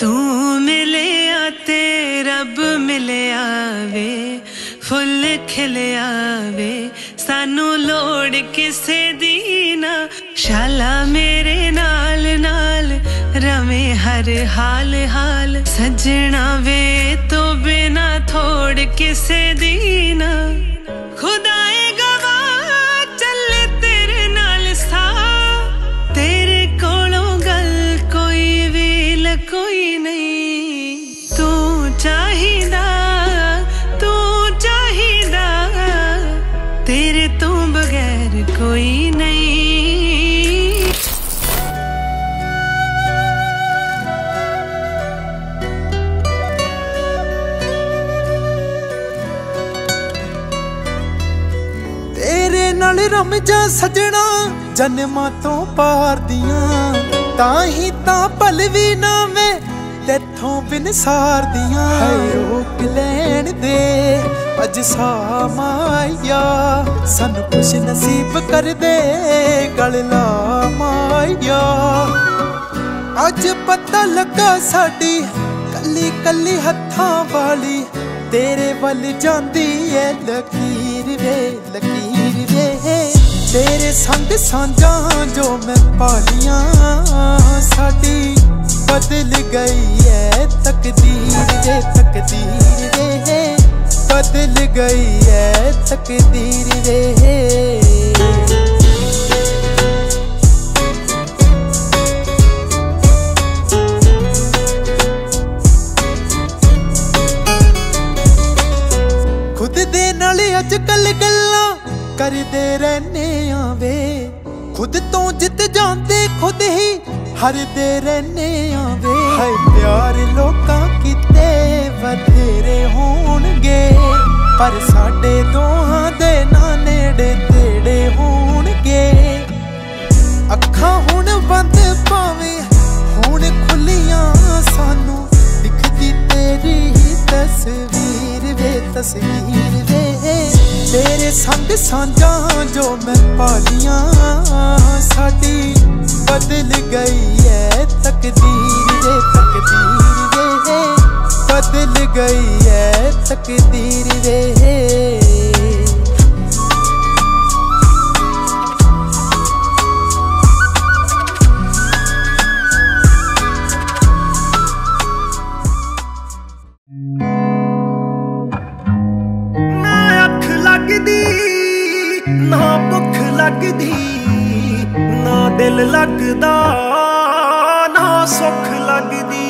ਤੂੰ ਮਿਲਿਆ ਤੇ ਰੱਬ ਮਿਲਿਆ ਵੇ ਫੁੱਲ ਖਿਲਿਆ ਵੇ ਸਾਨੂੰ ਲੋੜ ਕਿਸੇ ਦੀ ਨਾ ਸ਼ਾਲਾ ਮੇਰੇ ਨਾਲ ਨਾਲ ਰਵੇਂ ਹਰ ਹਾਲ ਹਾਲ ਸਜਣਾ ਵੇ ਤੋਂ ਬਿਨਾ ਥੋੜ ਕਿਸੇ ਦੀ ਨਾ ਖੁਦਾਏ ਨਾਲ ਰਮ ਜਾ ਸਜਣਾ ਜਨਮਾਂ ਤੋਂ ਪਾਰ ਦੀਆਂ। ਤਾਂ ਹੀ ਤਾਂ ਪਲ ਵੀ ਨਾ ਮੈਂ ਤੇਥੋਂ ਬਿਨ ਸਾਰ ਦੀਆਂ। ਰੋਕ ਲੈਣ ਦੇ ਅਜ ਸਾਮਾਇਆ ਸਾਨੂੰ ਕੁਛ ਨਸੀਬ ਕਰ ਦੇ ਗਲ ਲਾ ਮਾਇਆ। ਅੱਜ ਪਤਾ ਲੱਗਾ ਸਾਡੀ ਕੱਲੀ ਕੱਲੀ ਹੱਥਾਂ ਵਾਲੀ ਤੇਰੇ ਵੱਲ ਜਾਂਦੀ ਏ ਲਕੀਰ ਵੇ ਲਕੀਰ ਤੇਰੇ ਸੰਗ ਸਾਂਝਾਂ ਜੋ ਮੈਂ ਪਾਲੀਆਂ, ਸਾਡੀ ਬਦਲ ਗਈ ਐ ਤਕਦੀਰ ਵੇ ਤਕਦੀਰ ਵੇ ਬਦਲ ਗਈ ਏ ਤਕਦੀਰ ਵੇ ਖੁਦ ਦੇ ਨਾਲ ਅੱਜ ਕੱਲ ਕਰਦੇ ਰਹਿਨੇ ਆ ਵੇ। ਖੁਦ ਤੋਂ ਜਿੱਤ ਜਾਂਦੇ ਖੁਦ ਹੀ ਹਰਦੇ ਰਹਿਨੇ ਆ ਵੇ। ਹਾਏ ਪਿਆਰ ਲੋਕਾਂ ਕਿਤੇ ਬਥੇਰੇ ਹੋਣਗੇ। ਪਰ ਸਾਡੇ ਦੋਹਾਂ ਦੇ ਨਾ ਨੇੜੇ ਤੇੜੇ ਹੋਣਗੇ। ਅੱਖਾਂ ਹੁਣ ਬੰਦ ਭਾਵੇਂ, ਹੁਣ ਖੁੱਲੀਆਂ ਸਾਨੂੰ। ਦਿਖਦੀ ਤੇਰੀ ਤਸਵੀਰ ਵੇ ਤਸਵੀਰ ਵੇ। ਤੇਰੇ ਸੰਗ ਸਾਂਝਾਂ ਜੋ ਮੈਂ ਪਾਲੀਆਂ, ਸਾਡੀ ਬਦਲ ਗਈ ਐ ਤਕਦੀਰ ਵੇ ਤਕਦੀਰ ਵੇ ਬਦਲ ਗਈ ਐ ਤਕਦੀਰ ਵੇ ਨਾ ਭੁੱਖ ਲੱਗਦੀ, ਨਾ ਦਿਲ ਲੱਗਦਾ, ਨਾ ਸੁੱਖ ਲੱਗਦੀ।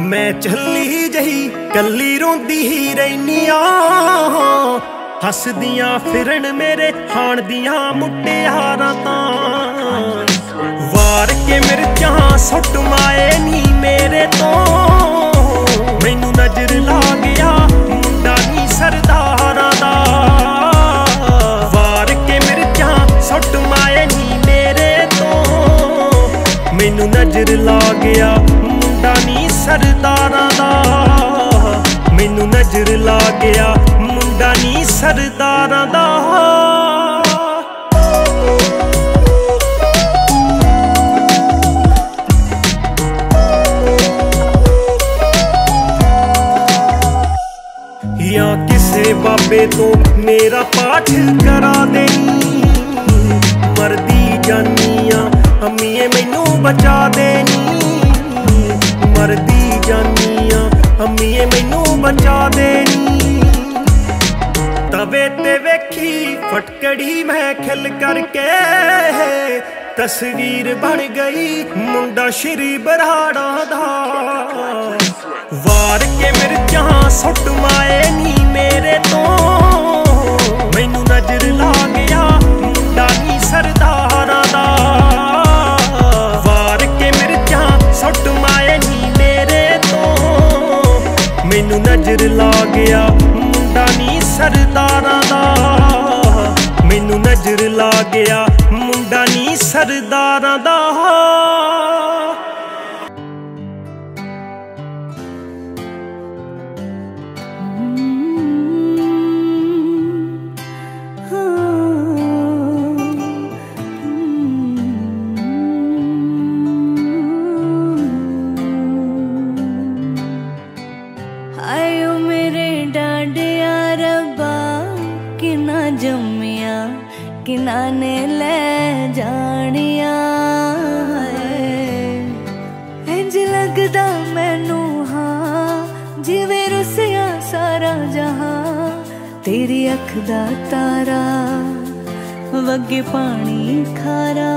ਮੈਂ ਚੱਲੀ ਜਹੀ, ਕੱਲੀ ਰੋਂਦੀ ਹੀ ਰਹਿਨੀ ਆ। ਹੱਸਦੀਆਂ ਫਿਰਨ ਮੇਰੇ ਹਾਣ ਦੀਆਂ ਮੁਟਿਆਰਾਂ ਤਾਂ ਵਾਰ ਕੇ ਮਿਰਚਾਂ ਸੁੱਟ ਮਾਏ ਨੀ ਮੈਨੂੰ ਨਜ਼ਰ ਲਾ ਗਿਆ। ਮੁੰਡਾ ਨੀ ਸਰਦਾਰਾਂ ਦਾ। ਮੈਨੂੰ ਨਜ਼ਰ ਲਾ ਗਿਆ। ਮੁੰਡਾ ਨੀ ਸਰਦਾਰਾਂ ਦਾ। ਜਾਂ ਕਿਸੇ ਬਾਬੇ ਤੋਂ ਮੇਰਾ ਪਾਠ ਕਰਾ ਦੇਣੀ ਅੰਮੀਏ ਮੈਨੂੰ ਬਚਾ ਦੇਣੀ ਮਰਦੀ ਜਾਨੀਆਂ ਅੰਮੀਏ ਮੈਨੂੰ ਬਚਾ ਦੇਣੀ ਤਵੇ ਤੇ ਵੇਖੀ, ਫਟਕੜੀ ਮੈਂ ਖਿਲ ਕਰਕੇ। ਤਸਵੀਰ ਬਣ ਗਈ ਮੁੰਡਾ ਸ਼੍ਰੀ ਬਰਾੜਾ ਦਾ। ਵਾਰ ਕੇ ਮਿਰਚਾਂ ਸੁੱਟ ਮਾਏ ਨੀ ਮੇਰੇ ਤੋਂ। ਨਜ਼ਰ ਲਾ ਗਿਆ। ਮੁੰਡਾ ਨੀ ਸਰਦਾਰਾਂ ਦਾ। ਮੈਨੂੰ ਨਜ਼ਰ ਲਾ ਗਿਆ। ਮੁੰਡਾ ਨੀ ਸਰਦਾਰਾਂ ਦਾ। ਜੰਮੀਆਂ, ਕਿਨਾਂ ਨੇ ਲੈ ਜਾਣੀਆਂ ਇੰਜ ਲੱਗਦਾ ਮੈਨੂੰ ਹਾਂ, ਜਿਵੇਂ ਰੁੱਸਿਆ ਸਾਰਾ ਜਹਾਂ, ਤੇਰੀ ਅੱਖ ਦਾ ਤਾਰਾ, ਵਗੇ ਪਾਣੀ ਖਾਰਾ।